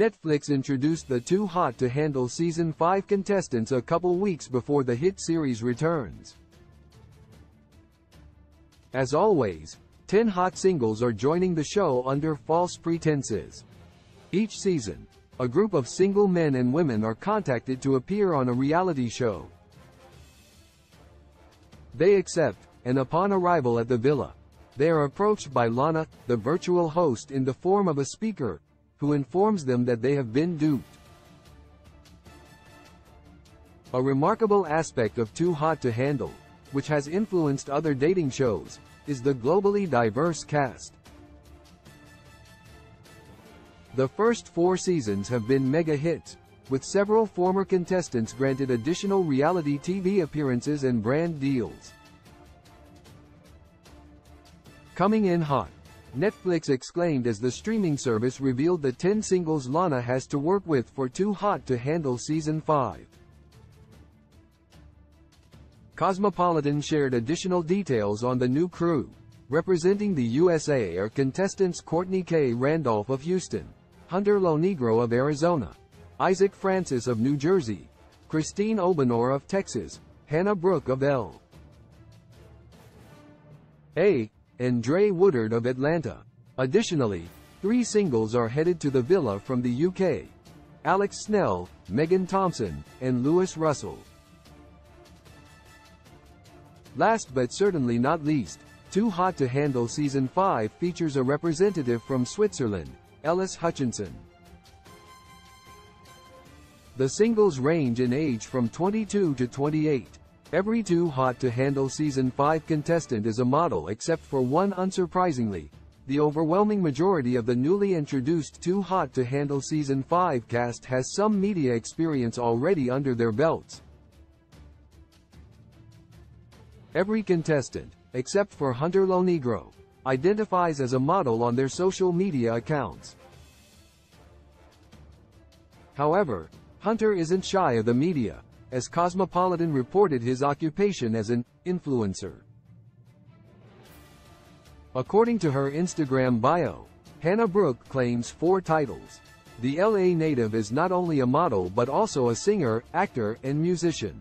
Netflix introduced the Too Hot to Handle Season 5 contestants a couple weeks before the hit series returns. As always, 10 hot singles are joining the show under false pretenses. Each season, a group of single men and women are contacted to appear on a reality show. They accept, and upon arrival at the villa, they are approached by Lana, the virtual host in the form of a speaker, who informs them that they have been duped. A remarkable aspect of Too Hot to Handle, which has influenced other dating shows, is the globally diverse cast. The first four seasons have been mega hits, with several former contestants granted additional reality TV appearances and brand deals. Coming in hot, Netflix exclaimed as the streaming service revealed the 10 singles Lana has to work with for Too Hot to Handle Season 5. Cosmopolitan shared additional details on the new crew. Representing the USA are contestants Courtney K. Randolph of Houston, Hunter Lo Negro of Arizona, Isaac Francis of New Jersey, Christine Obanor of Texas, Hannah Brooke of L. A. and Dre Woodard of Atlanta. Additionally, three singles are headed to the villa from the UK. Alex Snell, Megan Thompson, and Lewis Russell. Last but certainly not least, Too Hot to Handle Season 5 features a representative from Switzerland, Elys Hutchinson. The singles range in age from 22 to 28. Every Too Hot to Handle Season 5 contestant is a model except for one unsurprisingly. The overwhelming majority of the newly introduced Too Hot to Handle Season 5 cast has some media experience already under their belts. Every contestant, except for Hunter Lo Negro, identifies as a model on their social media accounts. However, Hunter isn't shy of the media, as Cosmopolitan reported his occupation as an influencer. According to her Instagram bio, Hannah Brooke claims four titles. The LA native is not only a model but also a singer, actor, and musician.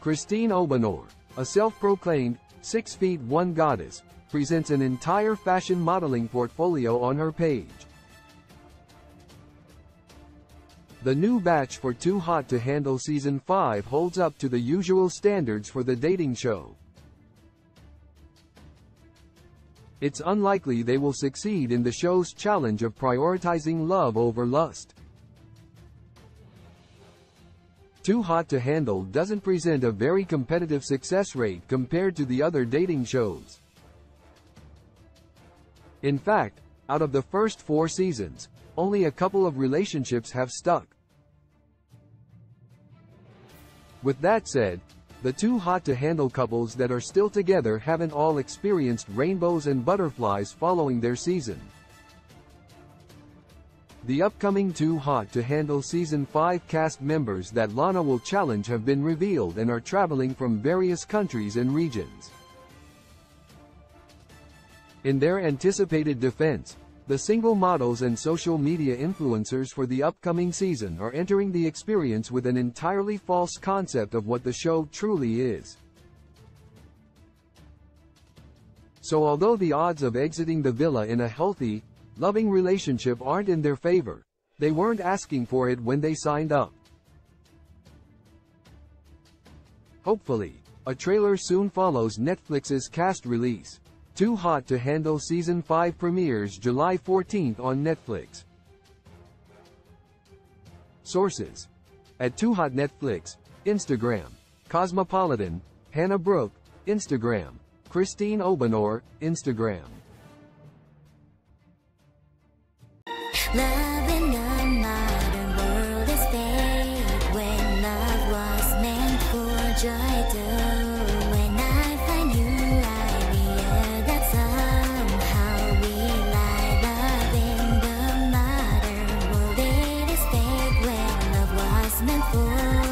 Christine Obanor, a self-proclaimed 6 feet 1 goddess, presents an entire fashion modeling portfolio on her page. The new batch for Too Hot to Handle Season 5 holds up to the usual standards for the dating show. It's unlikely they will succeed in the show's challenge of prioritizing love over lust. Too Hot to Handle doesn't present a very competitive success rate compared to the other dating shows. In fact, out of the first four seasons, only a couple of relationships have stuck. With that said, the Too Hot to Handle couples that are still together haven't all experienced rainbows and butterflies following their season. The upcoming Too Hot to Handle Season 5 cast members that Lana will challenge have been revealed and are traveling from various countries and regions. In their anticipated defense, the single models and social media influencers for the upcoming season are entering the experience with an entirely false concept of what the show truly is. So although the odds of exiting the villa in a healthy, loving relationship aren't in their favor. They weren't asking for it when they signed up. Hopefully, a trailer soon follows Netflix's cast release. Too Hot to Handle Season 5 premieres July 14th on Netflix. Sources. At Too Hot Netflix, Instagram. Cosmopolitan, Hannah Brooke, Instagram. Christine Obanor, Instagram. 满足